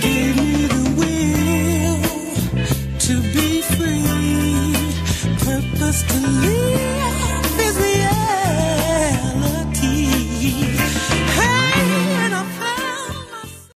Gave me the will to be free, purpose